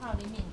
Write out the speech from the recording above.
号林敏